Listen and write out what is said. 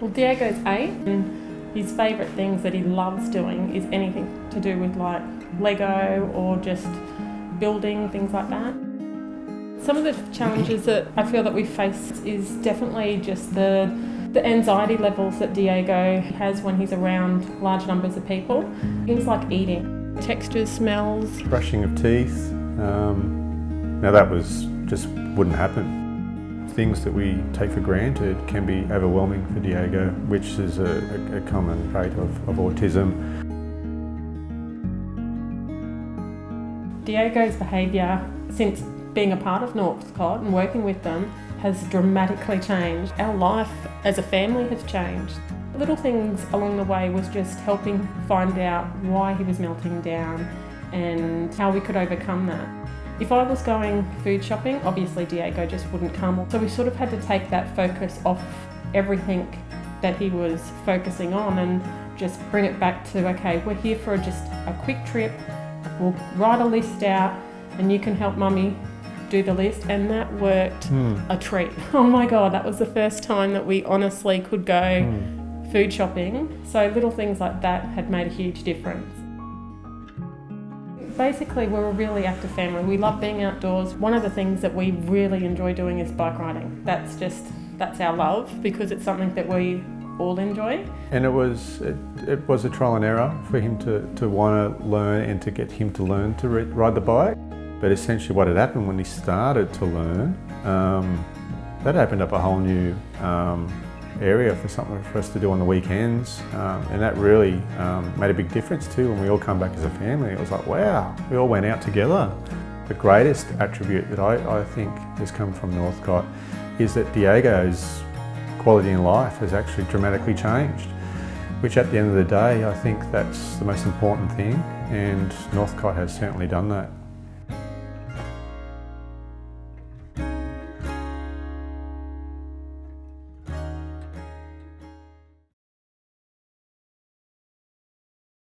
Well, Diego's eight, and his favourite things that he loves doing is anything to do with like Lego or just building, things like that. Some of the challenges that I feel that we face is definitely just the the anxiety levels that Diego has when he's around large numbers of people. Things like eating, textures, smells. Brushing of teeth. Um, now that was just wouldn't happen things that we take for granted can be overwhelming for Diego, which is a, a, common trait of, of autism. Diego's behaviour since being a part of Northcott and working with them has dramatically changed. Our life as a family has changed. Little things along the way was just helping find out why he was melting down and how we could overcome that. If I was going food shopping, obviously Diego just wouldn't come. So we sort of had to take that focus off everything that he was focusing on and just bring it back to okay, we're here for just a quick trip. We'll write a list out and you can help mummy do the list and that worked mm. a treat. Oh my god, that was the first time that we honestly could go mm. food shopping. So little things like that had made a huge difference. Basically, we're a really active family. We love being outdoors. One of the things that we really enjoy doing is bike riding. That's just, that's our love because it's something that we all enjoy. And it was, it, it was a trial and error for him to, to want to learn and to get him to learn to ride the bike. But essentially what had happened when he started to learn, um, that opened up a whole new um, area for something for us to do on the weekends. Um, and that really um, made a big difference too when we all come back as a family. It was like, wow, we all went out together. The greatest attribute that I, I think has come from Northcott is that Diego's quality in life has actually dramatically changed, which at the end of the day, I think that's the most important thing. And Northcott has certainly done that.